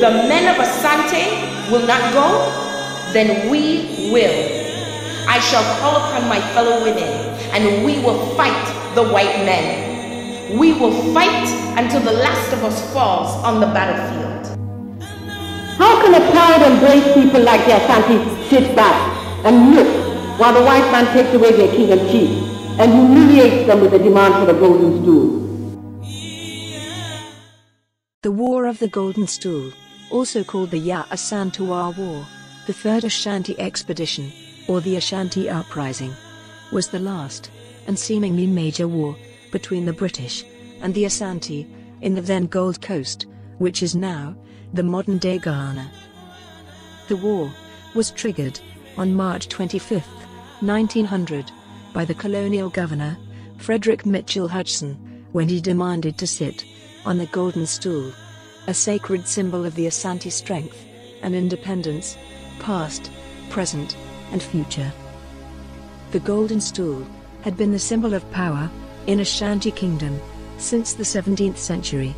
the men of Asante, will not go, then we will. I shall call upon my fellow women, and we will fight the white men. We will fight until the last of us falls on the battlefield. How can a proud and brave people like the Asante sit back and look while the white man takes away their king and chief and humiliates them with the demand for the golden stool? The War of the Golden Stool, also called the Yaa Asantewaa War, the Third Ashanti Expedition, or the Ashanti Uprising, was the last, and seemingly major war, between the British and the Asante, in the then Gold Coast, which is now, the modern-day Ghana. The war was triggered, on March 25, 1900, by the colonial governor, Frederick Mitchell Hodgson, when he demanded to sit on the Golden Stool, a sacred symbol of the Asante strength and independence, past, present, and future. The Golden Stool had been the symbol of power in Ashanti Kingdom since the 17th century.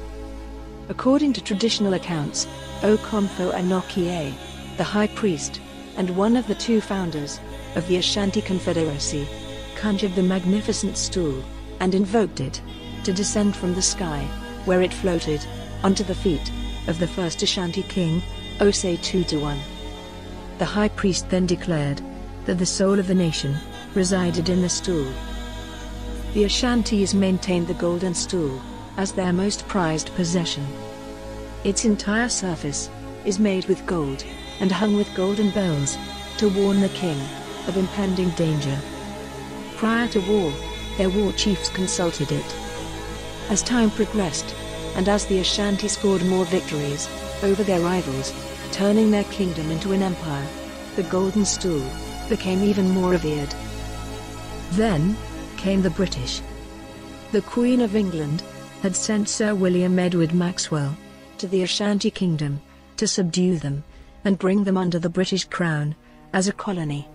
According to traditional accounts, Okomfo Anokye, the high priest, and one of the two founders of the Ashanti Confederacy, conjured the magnificent stool and invoked it to descend from the sky, where it floated, onto the feet of the first Ashanti king, Osei Tutu I. The high priest then declared that the soul of the nation resided in the stool. The Ashantis maintained the golden stool as their most prized possession. Its entire surface is made with gold and hung with golden bells to warn the king of impending danger. Prior to war, their war chiefs consulted it. As time progressed, and as the Ashanti scored more victories over their rivals, turning their kingdom into an empire, the golden stool became even more revered. Then came the British. The Queen of England had sent Sir William Edward Maxwell to the Ashanti Kingdom to subdue them and bring them under the British Crown as a colony.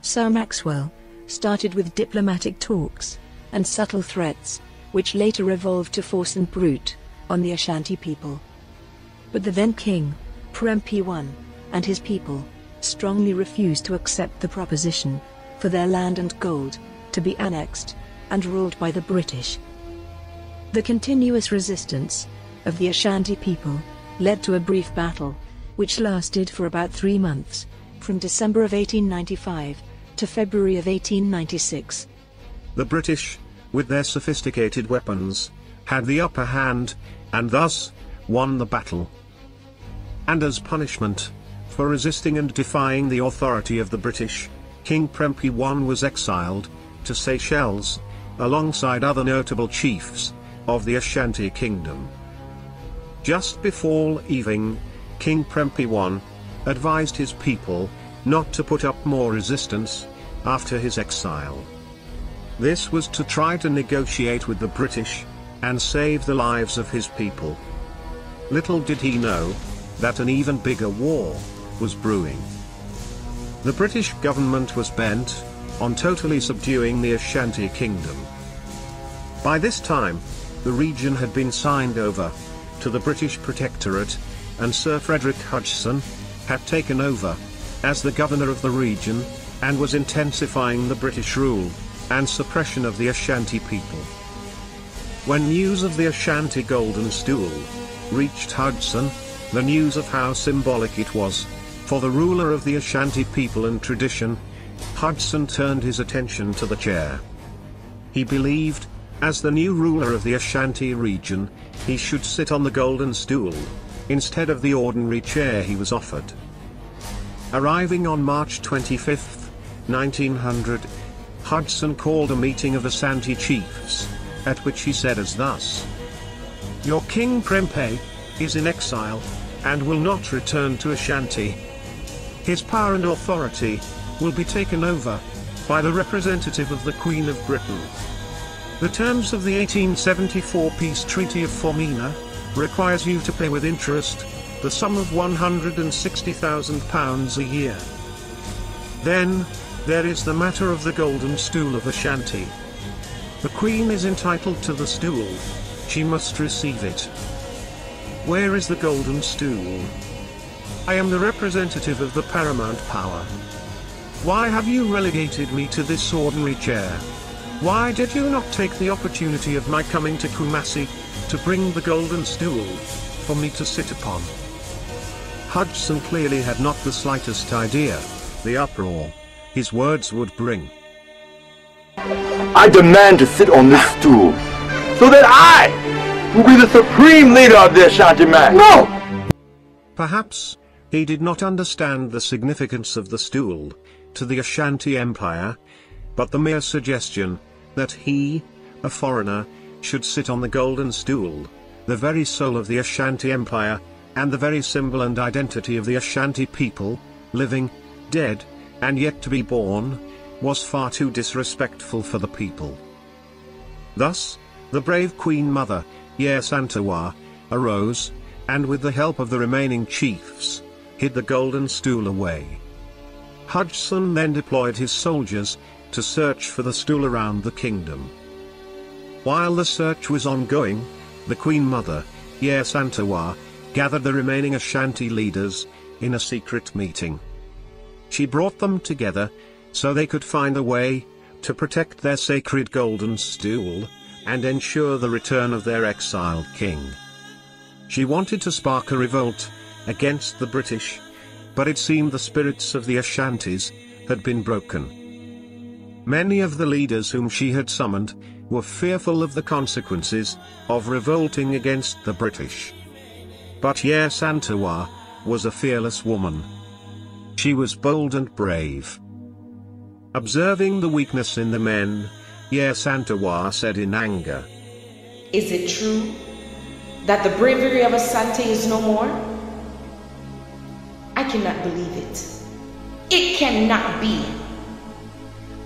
Sir Maxwell started with diplomatic talks and subtle threats, which later evolved to force and brute on the Ashanti people. But the then king, Prempeh I, and his people strongly refused to accept the proposition for their land and gold to be annexed and ruled by the British. The continuous resistance of the Ashanti people led to a brief battle, which lasted for about three months, from December of 1895 to February of 1896. The British, with their sophisticated weapons, had the upper hand, and thus, won the battle. And as punishment, for resisting and defying the authority of the British, King Prempeh I was exiled to Seychelles, alongside other notable chiefs of the Ashanti Kingdom. Just before leaving, King Prempeh I advised his people not to put up more resistance after his exile. This was to try to negotiate with the British and save the lives of his people. Little did he know that an even bigger war was brewing. The British government was bent on totally subduing the Ashanti Kingdom. By this time, the region had been signed over to the British Protectorate, and Sir Frederick Hodgson had taken over as the governor of the region, and was intensifying the British rule and suppression of the Ashanti people. When news of the Ashanti Golden Stool reached Hodgson, the news of how symbolic it was for the ruler of the Ashanti people and tradition, Hodgson turned his attention to the chair. He believed, as the new ruler of the Ashanti region, he should sit on the golden stool, instead of the ordinary chair he was offered. Arriving on March 25, 1900, Hodgson called a meeting of Asante chiefs, at which he said as thus. Your king Prempeh, is in exile, and will not return to Ashanti. His power and authority will be taken over by the representative of the Queen of Britain. The terms of the 1874 Peace Treaty of Fomena requires you to pay with interest the sum of £160,000 a year. Then, there is the matter of the Golden Stool of Ashanti. The Queen is entitled to the stool, she must receive it. Where is the golden stool? I am the representative of the paramount power. Why have you relegated me to this ordinary chair? Why did you not take the opportunity of my coming to Kumasi, to bring the golden stool, for me to sit upon? Hodgson clearly had not the slightest idea, the uproar, his words would bring. I demand to sit on this stool, so that I will be the supreme leader of the Ashanti man. No! Perhaps, he did not understand the significance of the stool, to the Ashanti Empire, but the mere suggestion, that he, a foreigner, should sit on the golden stool, the very soul of the Ashanti Empire, and the very symbol and identity of the Ashanti people, living, dead, and yet to be born, was far too disrespectful for the people. Thus, the brave Queen Mother, Yaa Asantewaa, arose, and with the help of the remaining chiefs, hid the golden stool away. Hodgson then deployed his soldiers, to search for the stool around the kingdom. While the search was ongoing, the Queen Mother, Yaa Asantewaa, gathered the remaining Ashanti leaders, in a secret meeting. She brought them together, so they could find a way, to protect their sacred golden stool, and ensure the return of their exiled king. She wanted to spark a revolt, against the British, but it seemed the spirits of the Ashantis, had been broken. Many of the leaders whom she had summoned, were fearful of the consequences, of revolting against the British. But Yaa Asantewaa, was a fearless woman. She was bold and brave. Observing the weakness in the men, Yaa Asantewaa said in anger, Is it true that the bravery of Asante is no more? I cannot believe it. It cannot be.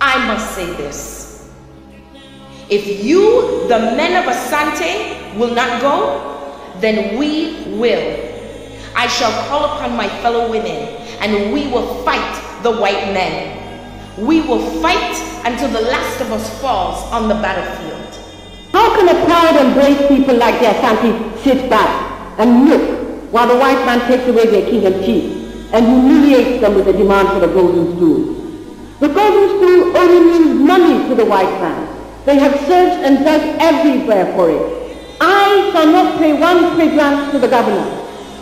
I must say this. If you, the men of Asante, will not go, then we will. I shall call upon my fellow women, and we will fight the white men. We will fight until the last of us falls on the battlefield. How can a proud and brave people like the Asante sit back and look while the white man takes away their king and chief and humiliates them with a demand for the golden stool? The golden stool only means money to the white man. They have searched and dug everywhere for it. I shall not pay one fragrance to the governor.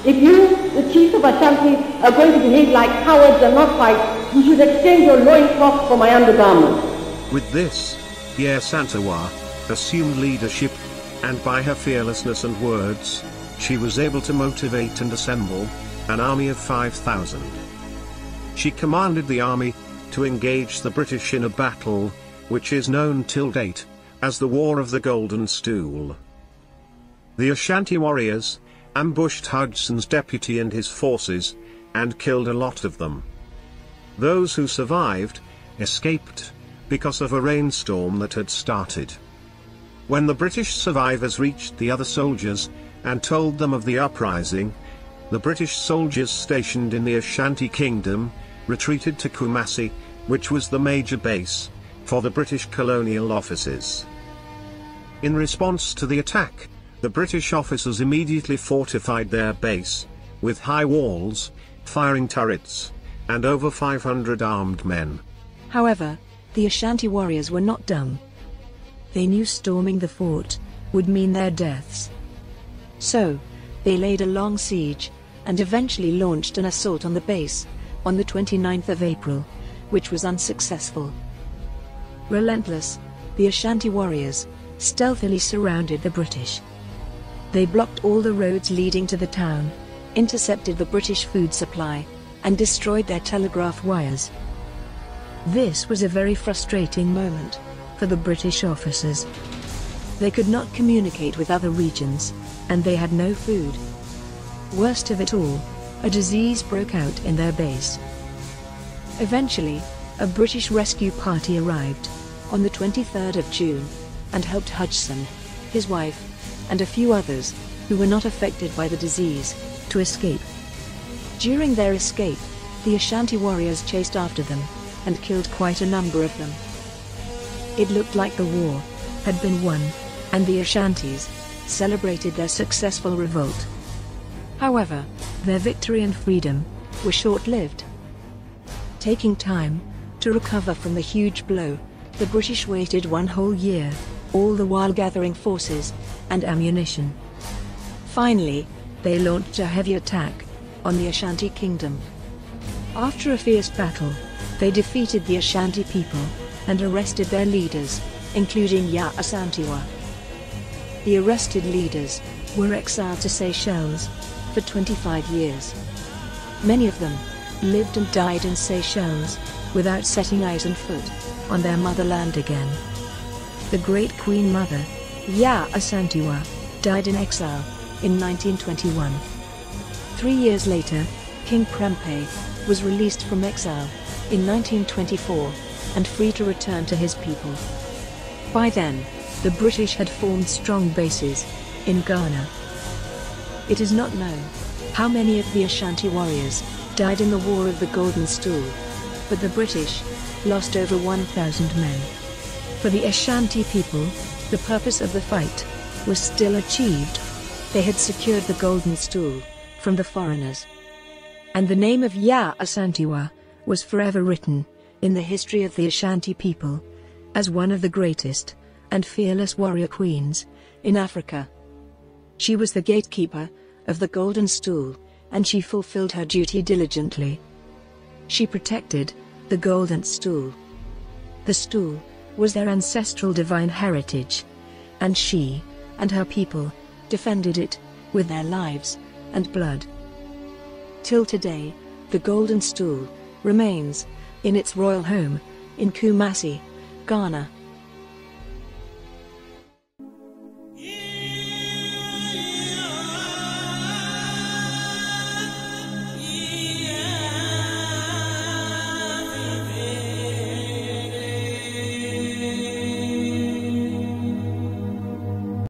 If you, the chief of Ashanti, are going to behave like cowards and not fight, you should exchange your loincloth for my undergarment. With this, Yaa Asantewaa, assumed leadership, and by her fearlessness and words, she was able to motivate and assemble, an army of 5,000. She commanded the army, to engage the British in a battle, which is known till date, as the War of the Golden Stool. The Ashanti warriors, ambushed Hodgson's deputy and his forces, and killed a lot of them. Those who survived, escaped, because of a rainstorm that had started. When the British survivors reached the other soldiers, and told them of the uprising, the British soldiers stationed in the Ashanti Kingdom, retreated to Kumasi, which was the major base, for the British colonial offices. In response to the attack, the British officers immediately fortified their base, with high walls, firing turrets, and over 500 armed men. However, the Ashanti warriors were not dumb. They knew storming the fort would mean their deaths. So, they laid a long siege, and eventually launched an assault on the base, on the 29th of April, which was unsuccessful. Relentless, the Ashanti warriors stealthily surrounded the British. They blocked all the roads leading to the town, intercepted the British food supply, and destroyed their telegraph wires. This was a very frustrating moment for the British officers. They could not communicate with other regions, and they had no food. Worst of it all, a disease broke out in their base. Eventually, a British rescue party arrived on the 23rd of June and helped Hodgson, his wife, and a few others who were not affected by the disease to escape. During their escape, the Ashanti warriors chased after them and killed quite a number of them. It looked like the war had been won, and the Ashantis celebrated their successful revolt. However, their victory and freedom were short-lived. Taking time to recover from the huge blow, the British waited one whole year, all the while gathering forces and ammunition. Finally, they launched a heavy attack on the Ashanti Kingdom. After a fierce battle, they defeated the Ashanti people and arrested their leaders, including Yaa Asantewaa. The arrested leaders were exiled to Seychelles for 25 years. Many of them lived and died in Seychelles without setting eyes and foot on their motherland again. The great Queen Mother, Yaa Asantewaa, died in exile in 1921. Three years later, King Prempeh was released from exile in 1924 and free to return to his people. By then, the British had formed strong bases in Ghana. It is not known how many of the Ashanti warriors died in the War of the Golden Stool, but the British lost over 1,000 men. For the Ashanti people, the purpose of the fight was still achieved. They had secured the Golden Stool from the foreigners. And the name of Yaa Asantewaa was forever written in the history of the Ashanti people as one of the greatest and fearless warrior queens in Africa. She was the gatekeeper of the Golden Stool, and she fulfilled her duty diligently. She protected the Golden Stool. The stool was their ancestral divine heritage, and she and her people defended it with their lives and blood. Till today, the Golden Stool remains in its royal home in Kumasi, Ghana.